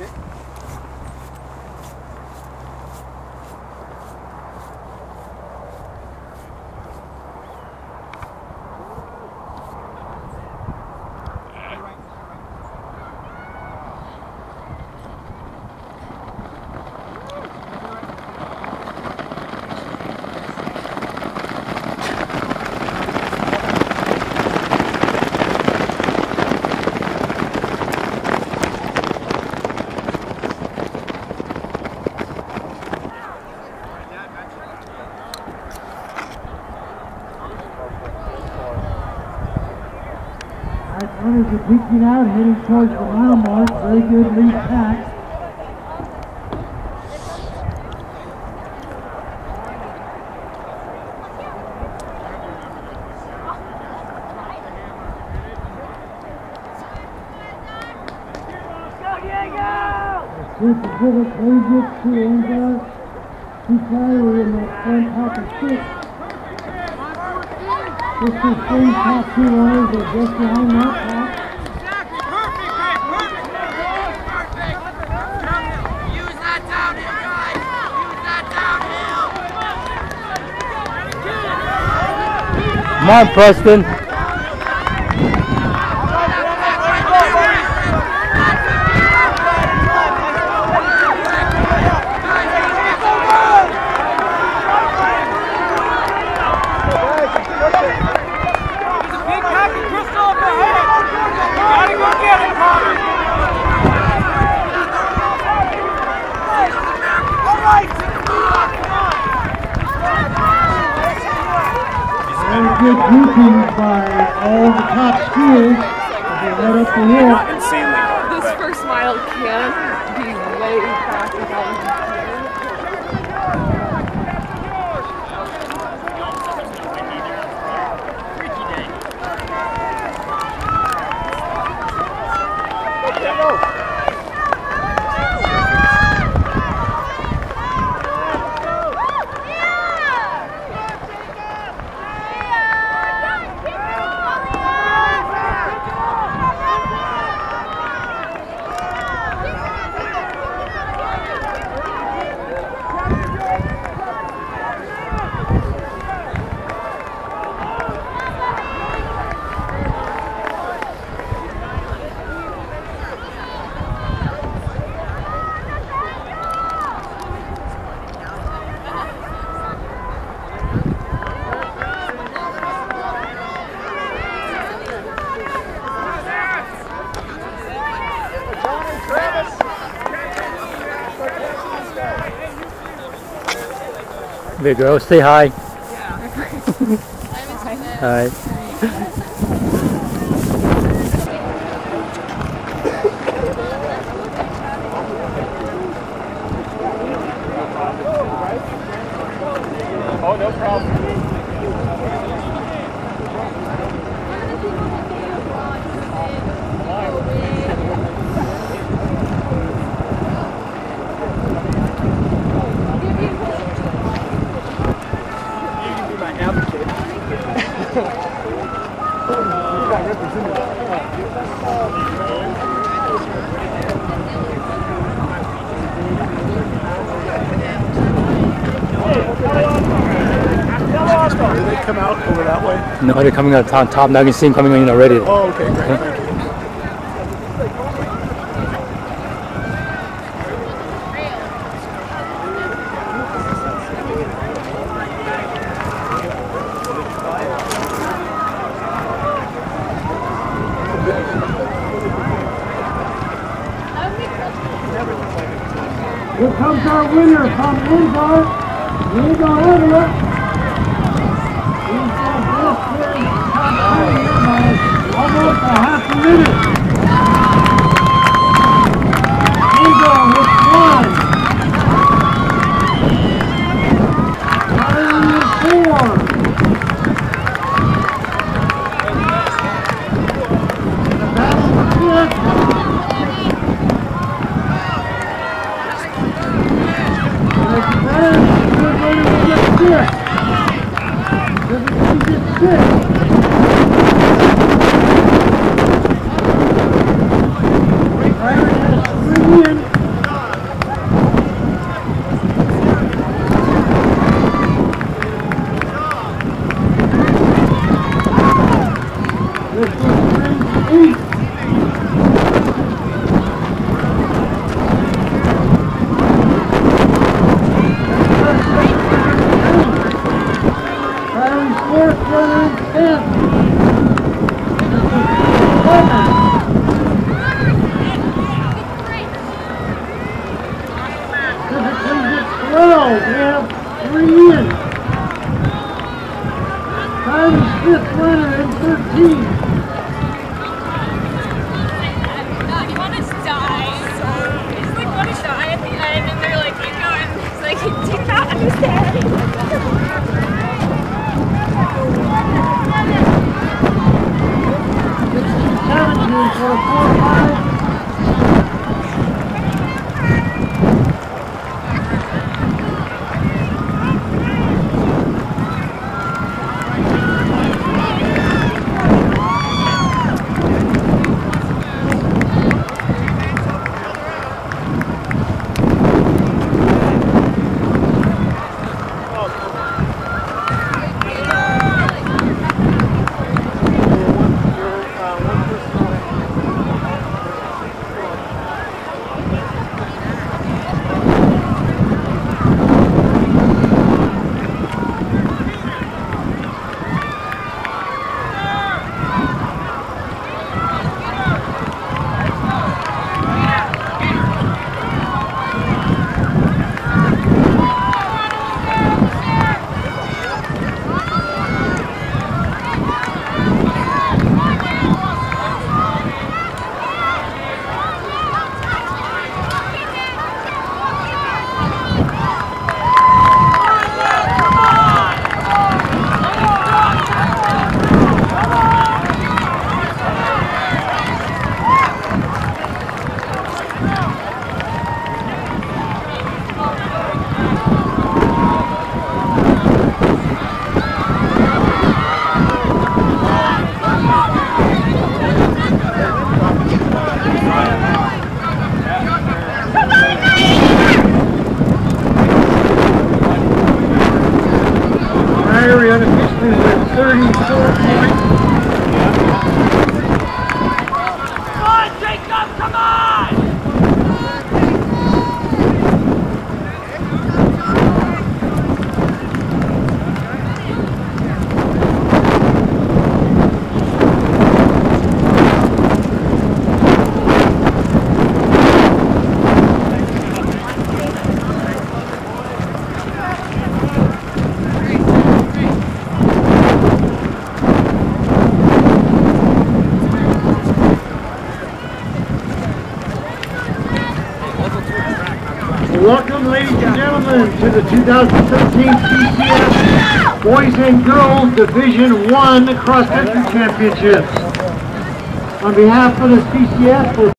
Okay. Runners are peeking out, heading towards the mile mark. Very good lead pack. This is River Collegiate, two Angels, two Tyler in the front half of six. This is three top two runners just behind that Come on, Preston. Good grouping by all the top schools they head up the hill. This first mile can be way faster than Big girl, stay high. Alright. Oh, no problem. Come out over that way? No, they're coming out on top. Now you can see them coming in already. Oh, okay, great. Thank you. Here comes our winner from Ingar. Ingar winner. He's got this very top three here by almost a half a minute. Ingar with one. Tyler with four. The battle for fifth. Eight. Welcome, ladies and gentlemen, to the 2013 CCS Boys and Girls Division One Cross Country Championships. On behalf of the we're